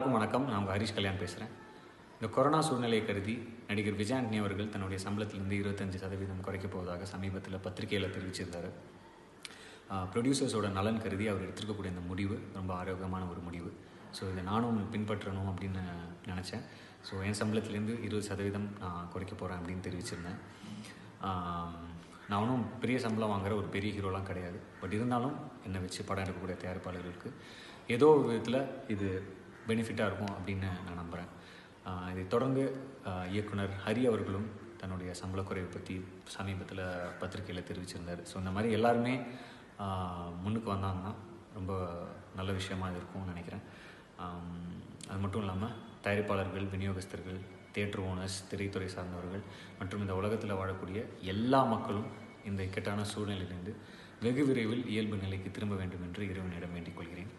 எல்லாருக்கும் வணக்கம். நான் உங்கள் ஹரிஷ் கல்யாண் பேசுகிறேன் இந்த கொரோனா சூழ்நிலையை கருதி நடிகர் விஜயாண்டனி அவர்கள் தன்னுடைய சம்பளத்திலிருந்து இருபத்தஞ்சு சதவீதம் குறைக்கப் போவதாக சமீபத்தில் பத்திரிகையில் தெரிவிச்சிருந்தார். ப்ரொடியூசர்ஸோட நலன் கருதி அவர் எடுத்திருக்கக்கூடிய இந்த முடிவு ரொம்ப ஆரோக்கியமான ஒரு முடிவு. ஸோ இதை நானும் பின்பற்றணும் அப்படின்னு நினச்சேன். ஸோ என் சம்பளத்திலேருந்து இருபது சதவீதம் நான் குறைக்க போகிறேன் அப்படின்னு தெரிவிச்சிருந்தேன். நான் ஒன்றும் பெரிய சம்பளம் வாங்குற ஒரு பெரிய ஹீரோலாம் கிடையாது. பட் இருந்தாலும் என்னை வச்சு படம் எடுக்கக்கூடிய தயாரிப்பாளர்களுக்கு ஏதோ ஒரு விதத்தில் இது பெனிஃபிட்டாக இருக்கும் அப்படின்னு நான் நம்புகிறேன் இதை தொடர்ந்து இயக்குனர் ஹரி அவர்களும் தன்னுடைய சம்பள குறைவை பற்றி சமீபத்தில் பத்திரிகையில் தெரிவிச்சிருந்தார். ஸோ இந்த மாதிரி எல்லாருமே முன்னுக்கு வந்தாங்கன்னா ரொம்ப நல்ல விஷயமாக இருக்கும்னு நினைக்கிறேன். அது மட்டும் இல்லாமல் தயாரிப்பாளர்கள் விநியோகஸ்தர்கள் தியேட்டர் ஓனர்ஸ் திரைத்துறை சார்ந்தவர்கள் மற்றும் இந்த உலகத்தில் வாழக்கூடிய எல்லா மக்களும் இந்த இக்கட்டான சூழ்நிலையிலிருந்து வெகு விரைவில் இயல்பு நிலைக்கு திரும்ப வேண்டும் என்று இறைவனிடம் வேண்டிக் கொள்கிறேன்.